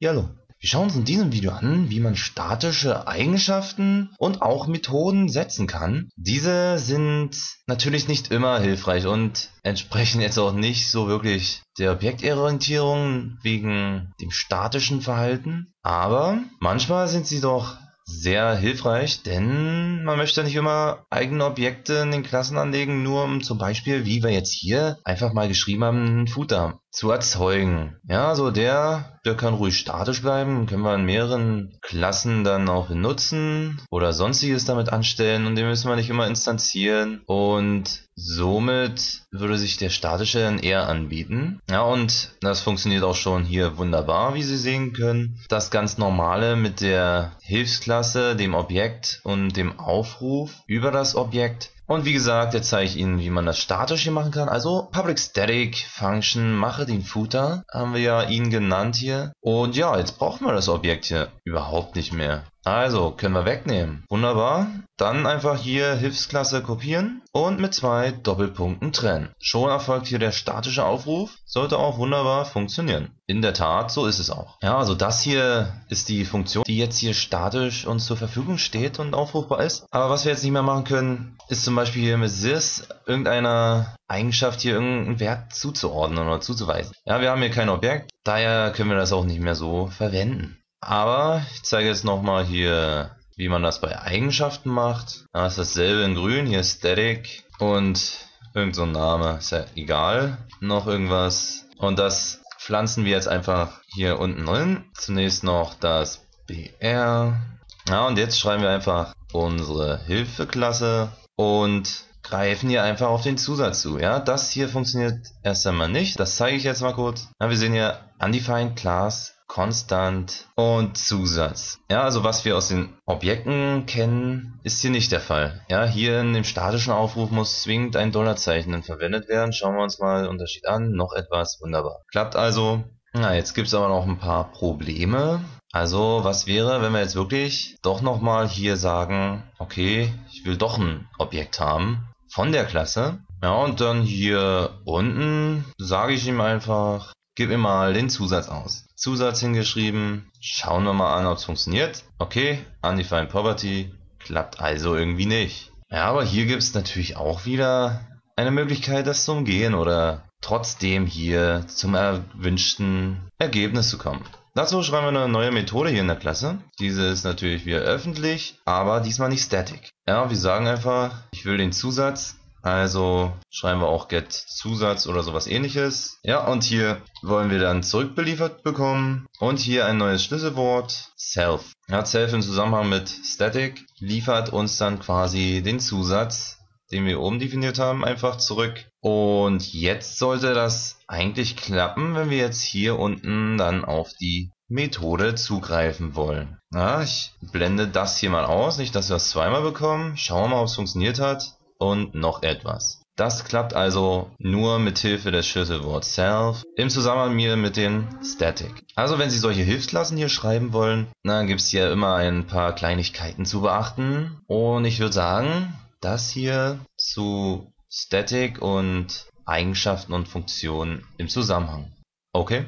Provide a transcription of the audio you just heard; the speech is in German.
Yellow. Wir schauen uns in diesem Video an, wie man statische Eigenschaften und auch Methoden setzen kann. Diese sind natürlich nicht immer hilfreich und entsprechen jetzt auch nicht so wirklich der Objektorientierung wegen dem statischen Verhalten. Aber manchmal sind sie doch sehr hilfreich, denn man möchte nicht immer eigene Objekte in den Klassen anlegen, nur um zum Beispiel, wie wir jetzt hier einfach mal geschrieben haben, einen Footer zu erzeugen. Ja, so der, der kann ruhig statisch bleiben, können wir in mehreren Klassen dann auch benutzen oder sonstiges damit anstellen und den müssen wir nicht immer instanzieren und somit würde sich der statische dann eher anbieten. Ja, und das funktioniert auch schon hier wunderbar, wie Sie sehen können. Das ganz normale mit der Hilfsklasse, dem Objekt und dem Aufruf über das Objekt und wie gesagt, jetzt zeige ich Ihnen, wie man das statisch hier machen kann. Also Public Static Function, mache den Footer, haben wir ja ihn genannt hier. Und ja, jetzt brauchen wir das Objekt hier überhaupt nicht mehr. Also, können wir wegnehmen. Wunderbar. Dann einfach hier Hilfsklasse kopieren und mit zwei Doppelpunkten trennen. Schon erfolgt hier der statische Aufruf. Sollte auch wunderbar funktionieren. In der Tat, so ist es auch. Ja, also das hier ist die Funktion, die jetzt hier statisch uns zur Verfügung steht und aufrufbar ist. Aber was wir jetzt nicht mehr machen können, ist zum Beispiel hier mit sys irgendeiner Eigenschaft hier irgendeinen Wert zuzuordnen oder zuzuweisen. Ja, wir haben hier kein Objekt, daher können wir das auch nicht mehr so verwenden. Aber ich zeige jetzt nochmal hier, wie man das bei Eigenschaften macht. Da ist dasselbe in grün, hier Static und irgend so ein Name, ist ja egal. Noch irgendwas. Und das pflanzen wir jetzt einfach hier unten drin. Zunächst noch das BR. Ja, und jetzt schreiben wir einfach unsere Hilfeklasse und greifen hier einfach auf den Zusatz zu. Ja, das hier funktioniert erst einmal nicht. Das zeige ich jetzt mal kurz. Ja, wir sehen hier Undefined Class Konstant und Zusatz. Ja, also was wir aus den Objekten kennen, ist hier nicht der Fall. Ja, hier in dem statischen Aufruf muss zwingend ein Dollarzeichen verwendet werden. Schauen wir uns mal den Unterschied an. Noch etwas, wunderbar. Klappt also. Na, jetzt gibt es aber noch ein paar Probleme. Also, was wäre, wenn wir jetzt wirklich doch nochmal hier sagen, okay, ich will doch ein Objekt haben von der Klasse. Ja, und dann hier unten sage ich ihm einfach, gib mir mal den Zusatz aus. Zusatz hingeschrieben. Schauen wir mal an, ob es funktioniert. Okay, Undefined Property. Klappt also irgendwie nicht. Ja, aber hier gibt es natürlich auch wieder eine Möglichkeit, das zu umgehen oder trotzdem hier zum erwünschten Ergebnis zu kommen. Dazu schreiben wir eine neue Methode hier in der Klasse. Diese ist natürlich wieder öffentlich, aber diesmal nicht static. Ja, wir sagen einfach, ich will den Zusatz also schreiben wir auch get Zusatz oder sowas ähnliches. Ja, und hier wollen wir dann zurückbeliefert bekommen. Und hier ein neues Schlüsselwort, self. Ja, self im Zusammenhang mit static liefert uns dann quasi den Zusatz, den wir oben definiert haben, einfach zurück. Und jetzt sollte das eigentlich klappen, wenn wir jetzt hier unten dann auf die Methode zugreifen wollen. Ja, ich blende das hier mal aus, nicht dass wir es zweimal bekommen. Schauen wir mal, ob es funktioniert hat und noch etwas. Das klappt also nur mit Hilfe des Schlüsselworts self im Zusammenhang mit dem static. Also wenn Sie solche Hilfsklassen hier schreiben wollen, dann gibt es hier immer ein paar Kleinigkeiten zu beachten. Und ich würde sagen, das hier zu static und Eigenschaften und Funktionen im Zusammenhang. Okay?